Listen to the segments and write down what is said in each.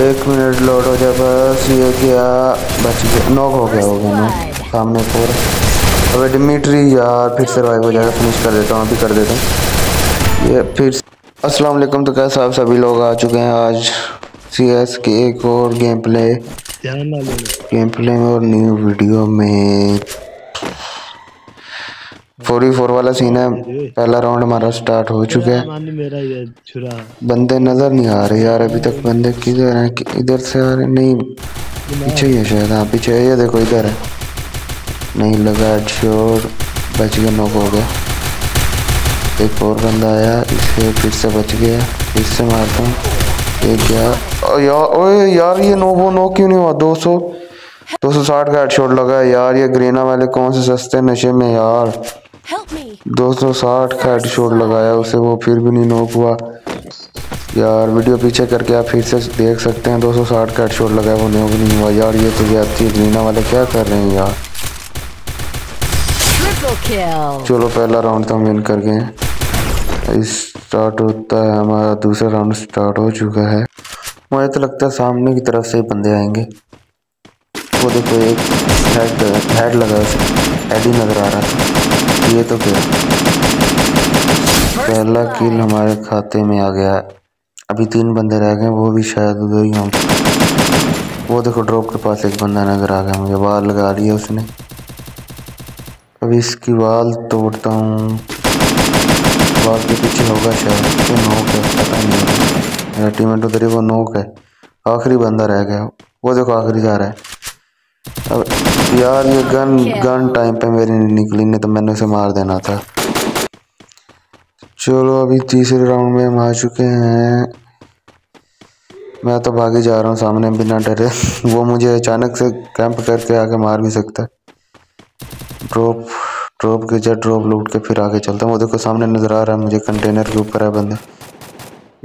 एक minute load हो जाए बस ये क्या? बच गया। नॉक हो गया हो गया नॉक सामने फोर अबे डिमिट्री यार फिर सर्वाइव हो जाएगा फिनिश कर देता हूँ अभी कर देता हूँ। ये फिर अस्सलाम वालेकुम तो कैसा आप सभी लोग आ चुके हैं आज? सी एस के एक और गेम प्ले गेम प्ले में और न्यू वीडियो में। फोरी फोर वाला सीन है। पहला राउंड हमारा स्टार्ट हो चुका है। बंदे नज़र नहीं आ रहे यार अभी तक बंदे किधर हैं इधर से आ रहे नहीं पीछे ही है शायद। हाँ पीछे है ये देखो इधर है। नहीं लगा श्योर बच गया नॉक हो गया। एक और बंदा आया इसे फिर से बच गया। फिर से मारता हूँ। एक गया। यार ओए यार ये नो वो नो क्यों नहीं हुआ? दो सौ दो सौ साठ का हेडशॉट लगा है। यार ये ग्रेना वाले कौन से सस्ते नशे में यार? दो सौ साठ का हेडशॉट लगाया उसे वो फिर भी नहीं नोक हुआ। यार वीडियो पीछे करके आप फिर से देख सकते हैं। दो सौ साठ का हेडशॉट लगाया वो नोक नहीं हुआ। यार ये तो है ग्रीना वाले क्या कर रहे हैं यार? चलो पहला राउंड तो हम विन कर गए स्टार्ट होता है हमारा दूसरा राउंड स्टार्ट हो चुका है। मुझे तो लगता है सामने की तरफ़ से ही बंदे आएँगे। वो देखो, एक हेड हेड लगा हेड ही नज़र आ रहा है। ये तो क्या पहला किल हमारे खाते में आ गया अभी तीन बंदे रह गए, वो भी शायद उधर ही होंगे। वो देखो ड्रॉप के पास एक बंदा नज़र आ गया मुझे। बाल लगा लिया उसने। अभी इसकी वाल तोड़ता हूँ। बाल के पीछे होगा शायद। तो नोक है, पता नहीं मेरा टीम उधर ही, वो नोक है। आखिरी बंदा रह गया। वो देखो, आखिरी जा रहा है। अब यार ये गन गन टाइम पे मेरी नहीं निकली नहीं तो मैंने उसे मार देना था। चलो अभी तीसरे राउंड में हम आ चुके हैं। मैं तो भागे जा रहा हूँ सामने बिना डरे। वो मुझे अचानक से कैंप करके आके मार भी सकता है। ड्रॉप ड्रॉप के जब ड्रॉप लूट के फिर आगे चलता हूँ। वो देखो सामने नज़र आ रहा है मुझे कंटेनर के ऊपर है बंदे।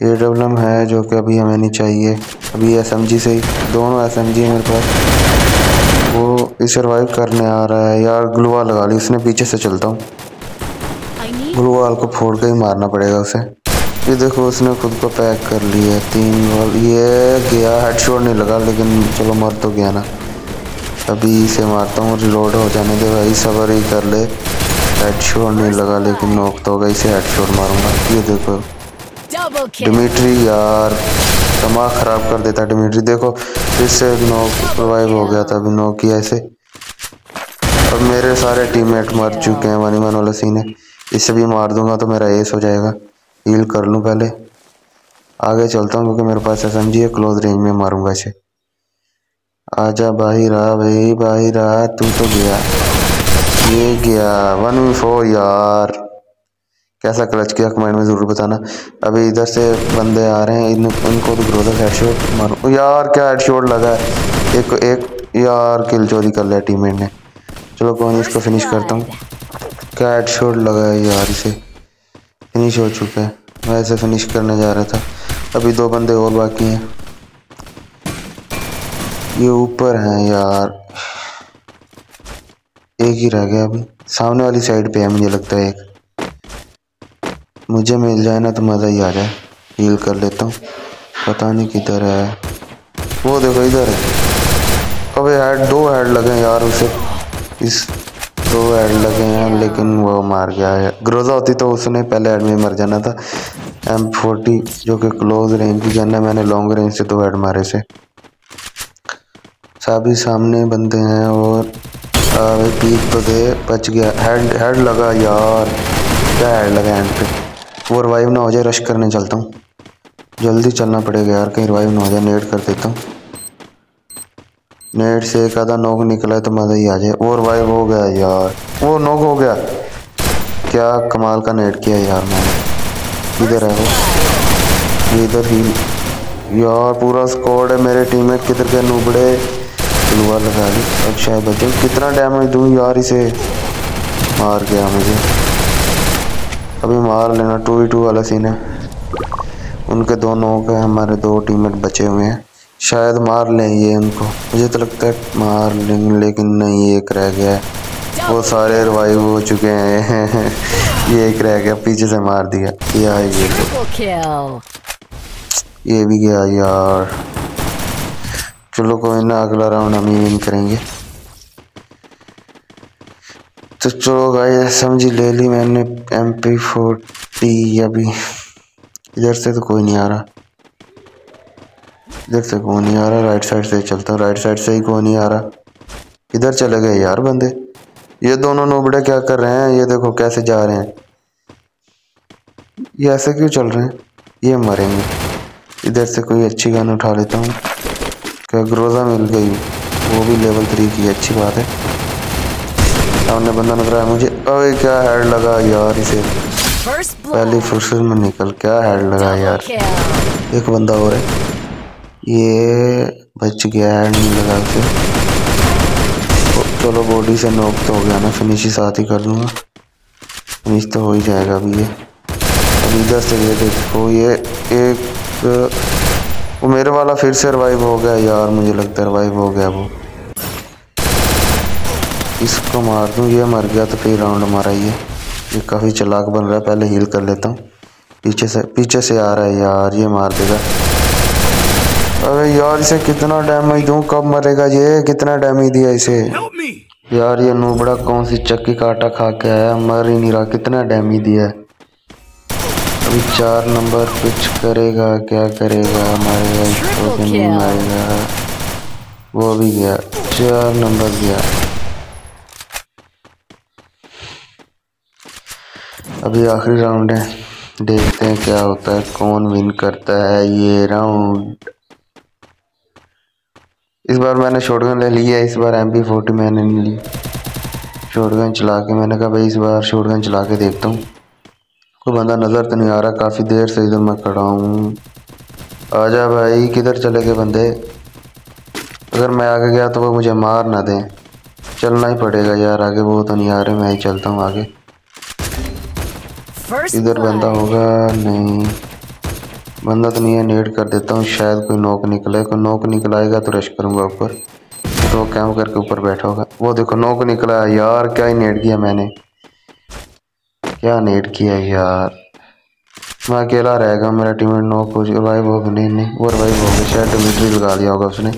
ए डब्लम है जो कि अभी हमें नहीं चाहिए। अभी एस एम जी से ही दोनों एस एम जी है मेरे पास। वो सर्वाइव करने आ रहा है। यार ग्लूवा लगा ली उसने पीछे से चलता हूँ। ग्लूवाल को फोड़ के ही मारना पड़ेगा उसे। ये देखो उसने खुद को पैक कर लिया तीन बॉल ये गया हेडशॉट नहीं लगा लेकिन चलो मर तो गया ना। अभी इसे मारता हूँ रिलोड हो जाने दे भाई सबर ही कर ले। हेडशॉट नहीं लगा लेकिन नोक तो होगा इसे हेडशॉट मारूँगा। ये देखो। डिमिट्री यार दिमाग ख़राब कर देता डिमिट्री। देखो फिर से नॉक रिवाइव हो गया था अभी नोक किया ऐसे अब मेरे सारे टीममेट मर चुके हैं वन वन वाला सीन है। इसे भी मार दूँगा तो मेरा एस हो जाएगा। हील कर लूँ पहले। आगे चलता हूँ क्योंकि मेरे पास एस है क्लोज रेंज में मारूँगा इसे। आजा आ भाई बाहर, तू तो गया। ये गया वन फोर यार। कैसा क्लच किया कमेंट में ज़रूर बताना। अभी इधर से बंदे आ रहे हैं, इन, इनको तो ग्रोदर हेडशॉट मारो। यार, क्या हेडशॉट लगा है? एक एक, यार किल चोरी कर लिया टीममेट ने। चलो कौन इसको फिनिश करता हूँ। क्या हेडशॉट लगा है यार इसे। फिनिश हो चुका है। मैं ऐसे फिनिश करने जा रहा था। अभी दो बंदे और बाकी हैं। ये ऊपर हैं यार। एक ही रह गया अभी। सामने वाली साइड पे है, मुझे लगता है एक। मुझे मिल जाए ना तो मज़ा ही आ जाए। हील कर लेता हूँ। पता नहीं किधर है। वो देखो, इधर है। अबे हेड दो हेड लगे यार उसे। इस दो हेड लगे हैं, लेकिन वो मार गया है। ग्रोजा होती तो उसने पहले हेड में मर जाना था। एम फोर्टी जो कि क्लोज रेंज की जाना मैंने लॉन्ग रेंज से दो हेड मारे से सभी सामने बंदे हैं और पीक तो दे, बच गया। हेड हेड लगा यार। क्या हेड लगा एंड पे? वो रिवाइव ना हो जाए रश करने चलता हूँ। जल्दी चलना पड़ेगा यार, कहीं रिवाइव ना हो जाए नेट कर देता हूँ। नेट से एक आधा नोक निकला है तो मज़ा ही आ जाए। वो रिवाइव हो गया यार। वो नोक हो गया। क्या कमाल का नेट किया यार मैंने। इधर है वो। इधर ही। यार पूरा स्कोड है मेरे टीममेट किधर के नुबड़े। लुआ लगा ली अब शायद बचे। कितना डैमेज दूँ यार इसे। मार गया मुझे। अभी मार लेना। टू वी टू वाला सीन है। उनके दोनों के हमारे दो टीममेट बचे हुए हैं। शायद मार लें ये उनको मुझे तो लगता है मार लेंगे लेकिन नहीं एक रह गया है। वो सारे रिवाइव हो चुके हैं। ये एक रह गया पीछे से मार दिया। या ये ये भी गया यार। चलो कोई ना अगला राउंड हम ही विन करेंगे। तो चलो भाई समझी ले ली मैंने एम पी फोर्टी अभी। इधर से तो कोई नहीं आ रहा। इधर से कौन नहीं आ रहा राइट साइड से चलता हूँ राइट साइड से ही कौन नहीं आ रहा। इधर चले गए यार बंदे। ये दोनों नोबड़े क्या कर रहे हैं? ये देखो कैसे जा रहे हैं। ये ऐसे क्यों चल रहे हैं? ये मरेंगे। इधर से कोई अच्छी गन उठा लेता हूँ। क्या ग्रोजा मिल गई? वो भी लेवल थ्री की अच्छी बात है। सामने बंदा नज़र आया मुझे अरे क्या हेड लगा यार इसे? पहली फुर्सत में निकल क्या हेड लगा यार। एक बंदा और है। ये बच गया नहीं लगा उसे चलो बॉडी से नॉक तो हो गया ना फिनिश साथ ही कर लूँगा। फिनिश तो हो ही जाएगा अभी ये। अभी इधर से ये देखो, ये एक, वो मेरे वाला फिर से रिवाइव हो गया यार, मुझे लगता है रिवाइव हो गया वो। इसको मार दूँ, ये मर गया तो फिर राउंड हमारा ये। ये काफ़ी चलाक बन रहा है, पहले हील कर लेता हूँ। पीछे से पीछे से आ रहा है यार, ये मार देगा। अरे यार इसे कितना डैमेज दूँ? कब मरेगा ये? कितना डैमेज दिया इसे? यार ये नूबड़ा कौन सी चक्की का आटा खा के आया? मर ही नहीं रहा। कितना डैमेज दिया अभी चार नंबर कुछ करेगा क्या करेगा? मारेगा इसको नहीं मारेगा। वो भी गया। चार नंबर गया अभी आखिरी राउंड है। देखते हैं क्या होता है। कौन विन करता है ये राउंड इस बार मैंने शॉटगन ले लिया इस बार एम पी फोर्टी मैंने नहीं ली। शॉटगन चला के मैंने कहा भाई इस बार शॉटगन चला के देखता हूँ। कोई बंदा नज़र तो नहीं आ रहा काफ़ी देर से इधर मैं खड़ा हूँ। आजा भाई किधर चले गए बंदे? अगर मैं आगे गया तो वो मुझे मार ना दें। चलना ही पड़ेगा यार आगे वो तो नहीं आ रहे मैं ही चलता हूँ आगे। इधर बंदा होगा नहीं। बंदा तो नहीं है नेट कर देता हूँ, शायद कोई नोक निकले। कोई नोक निकलाएगा तो रश करूँगा ऊपर। तो कैम करके ऊपर बैठा होगा। वो देखो, नोक निकला, यार क्या ही नेट किया मैंने। क्या नेट किया यार। मैं अकेला रहेगा मेरा टीम नोक हो रिवाइव हो नहीं नहीं, वो रिवाइव हो शायद डिमिट्री लगा दिया होगा उसने।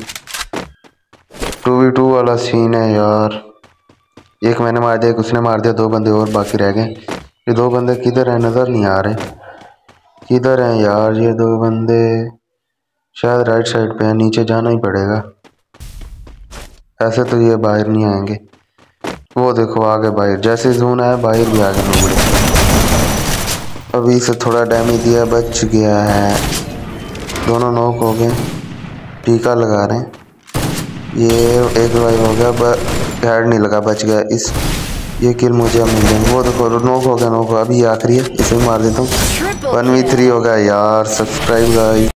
टू वी टू वाला सीन है यार। एक मैंने मार दिया, एक उसने मार दिया, दो बंदे और बाकी रह गए। ये दो बंदे किधर हैं, नज़र नहीं आ रहे। किधर हैं यार ये दो बंदे? शायद राइट साइड पे हैं, नीचे जाना ही पड़ेगा। ऐसे तो ये बाहर नहीं आएँगे। वो देखो आगे बाहर, जैसे जोन आया, बाहर भी आगे नोबड़े अभी से थोड़ा डैमेज दिया, बच गया है। दोनों नोक हो गए, टीका लगा रहे हैं। ये एक वाइव हो गया हेड नहीं लगा, बच गया। इस ये किल मुझे मिल जाएँगे वो देखो नोक हो गया नोक अभी आखिरी है, इसे मार देता हूँ। वन वी थ्री होगा यार सब्सक्राइब